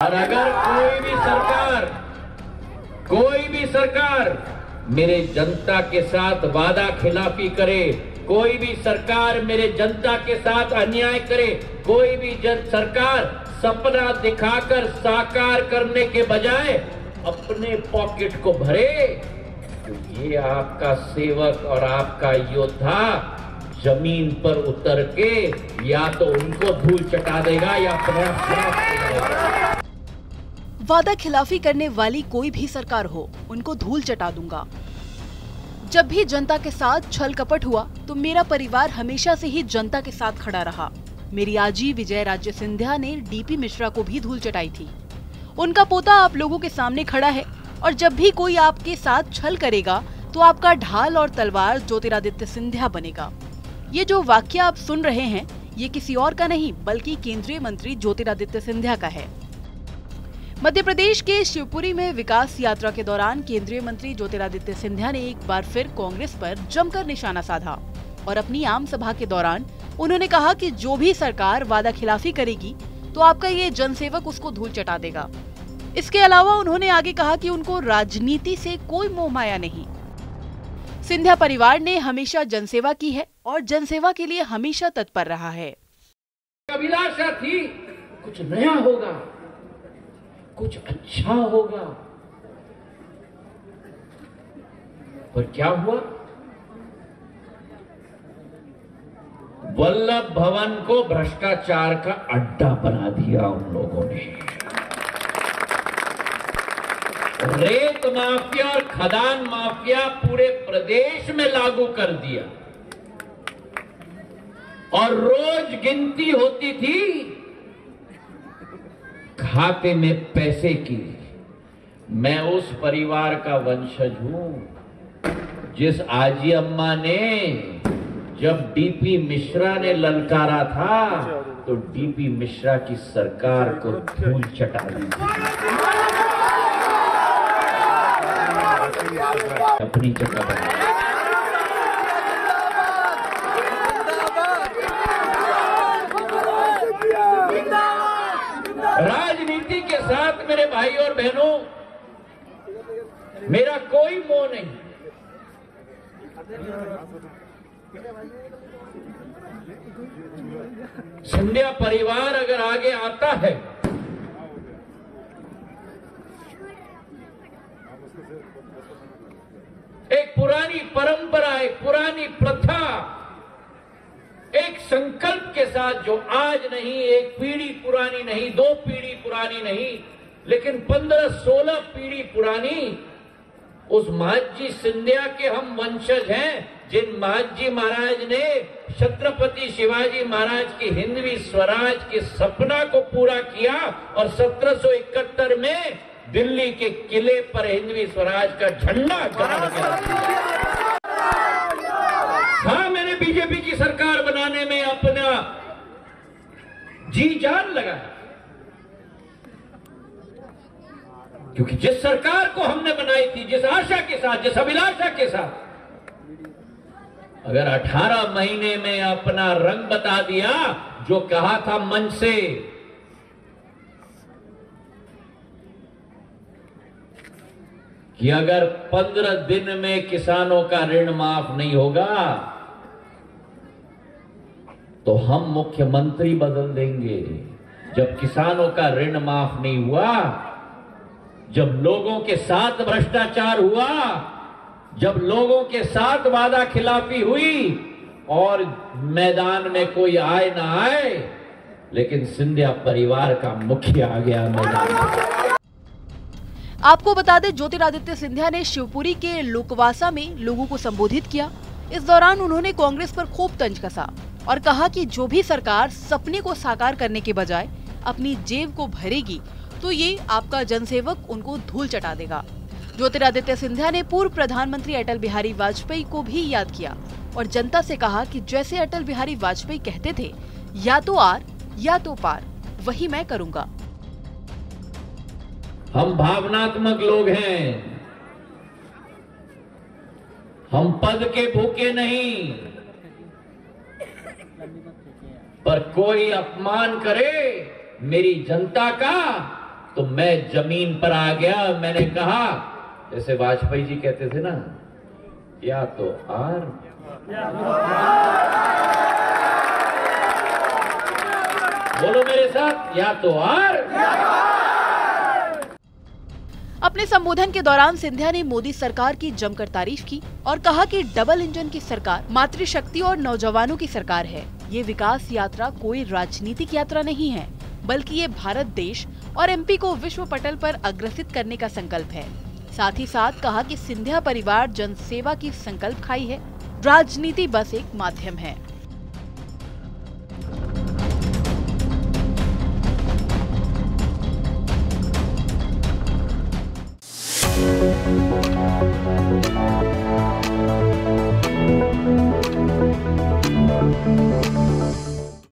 और अगर कोई भी सरकार, कोई भी सरकार मेरे जनता के साथ वादा खिलाफी करे, कोई भी सरकार मेरे जनता के साथ अन्याय करे, कोई भी जन सरकार सपना दिखाकर साकार करने के बजाय अपने पॉकेट को भरे तो ये आपका सेवक और आपका योद्धा ज़मीन पर उतर के या तो उनको धूल चटा देगा या अपने वादा खिलाफी करने वाली कोई भी सरकार हो, उनको धूल चटा दूँगा। जब भी जनता के साथ छल कपट हुआ तो मेरा परिवार हमेशा से ही जनता के साथ खड़ा रहा। मेरी आजी विजय राज्य सिंधिया ने डीपी मिश्रा को भी धूल चटाई थी। उनका पोता आप लोगों के सामने खड़ा है, और जब भी कोई आपके साथ छल करेगा तो आपका ढाल और तलवार ज्योतिरादित्य सिंधिया बनेगा। ये जो वाक्य आप सुन रहे हैं, ये किसी और का नहीं, बल्कि केंद्रीय मंत्री ज्योतिरादित्य सिंधिया का है। मध्य प्रदेश के शिवपुरी में विकास यात्रा के दौरान केंद्रीय मंत्री ज्योतिरादित्य सिंधिया ने एक बार फिर कांग्रेस पर जमकर निशाना साधा और अपनी आम सभा के दौरान उन्होंने कहा कि जो भी सरकार वादा खिलाफी करेगी तो आपका ये जनसेवक उसको धूल चटा देगा। इसके अलावा उन्होंने आगे कहा कि उनको राजनीति से कोई मोह माया नहीं। सिंधिया परिवार ने हमेशा जनसेवा की है और जनसेवा के लिए हमेशा तत्पर रहा है। अभिलाषा थी, कुछ नया होगा। कुछ अच्छा होगा। पर क्या हुआ? वल्लभ भवन को भ्रष्टाचार का अड्डा बना दिया उन लोगों ने। रेत माफिया और खदान माफिया पूरे प्रदेश में लागू कर दिया। और रोज गिनती होती थी खाते में पैसे की। मैं उस परिवार का वंशज हूँ, जिस आजी अम्मा ने जब डीपी मिश्रा ने ललकारा था तो डीपी मिश्रा की सरकार को धूल चटा दी अपनी जगह बना राजनीति के साथ मेरे भाई और बहनों, मेरा कोई मोह नहीं। सिंधिया परिवार अगर आगे आता है, एक पुरानी परंपरा, एक पुरानी प्रथा एक संकल्प के साथ जो आज नहीं एक पीढ़ी पुरानी नहीं दो पीढ़ी पुरानी नहीं लेकिन पंद्रह सोलह पीढ़ी पुरानी उस महाजी सिंधिया के हम वंशज हैं जिन महाजी महाराज ने छत्रपति शिवाजी महाराज की हिंदवी स्वराज के सपना को पूरा किया और 1771 में दिल्ली के किले पर हिंदवी स्वराज का झंडा गाड़ हाँ मैंने बीजेपी की सरकार बनाने में अपना जी जान लगा क्योंकि जिस सरकार को हमने बनाई थी, जिस आशा के साथ, जिस अभिलाषा के साथ, अगर 18 महीने में अपना रंग बता दिया, जो कहा था मन से, कि अगर 15 दिन में किसानों का ऋण माफ़ नहीं होगा तो हम मुख्यमंत्री बदल देंगे। जब किसानों का ऋण माफ़ नहीं हुआ, जब लोगों के साथ भ्रष्टाचार हुआ, जब लोगों के साथ वादा खिलाफी हुई, और मैदान में कोई आए ना आए, लेकिन सिंधिया परिवार का मुखिया आ गया मैदान। आपको बता दें, ज्योतिरादित्य सिंधिया ने शिवपुरी के लोकवासा में लोगों को संबोधित किया। इस दौरान उन्होंने कांग्रेस पर खूब तंज कसा। और कहा कि जो भी सरकार सपने को साकार करने के बजाय अपनी जेब को भरेगी तो ये आपका जनसेवक उनको धूल चटा देगा। ज्योतिरादित्य सिंधिया ने पूर्व प्रधानमंत्री अटल बिहारी वाजपेयी को भी याद किया और जनता से कहा कि जैसे अटल बिहारी वाजपेयी कहते थे, या तो आर, या तो पार, वही मैं करूँगा। हम भावनात्मक लोग हैं। हम पद के भूखे नहीं। पर कोई अपमान करे मेरी जनता का तो मैं ज़मीन पर आ गया, मैंने कहा, जैसे वाजपेयी जी कहते थे ना, या तो आर बोलो मेरे साथ, या तो आर अपने संबोधन के दौरान सिंधिया ने मोदी सरकार की जमकर तारीफ़ की और कहा कि डबल इंजन की सरकार मातृशक्ति और नौजवानों की सरकार है। ये विकास यात्रा कोई राजनीतिक यात्रा नहीं है, बल्कि ये भारत देश और एमपी को विश्व पटल पर अग्रसित करने का संकल्प है। साथ ही साथ कहा कि सिंधिया परिवार जनसेवा की संकल्प खाई है, राजनीति बस एक माध्यम है।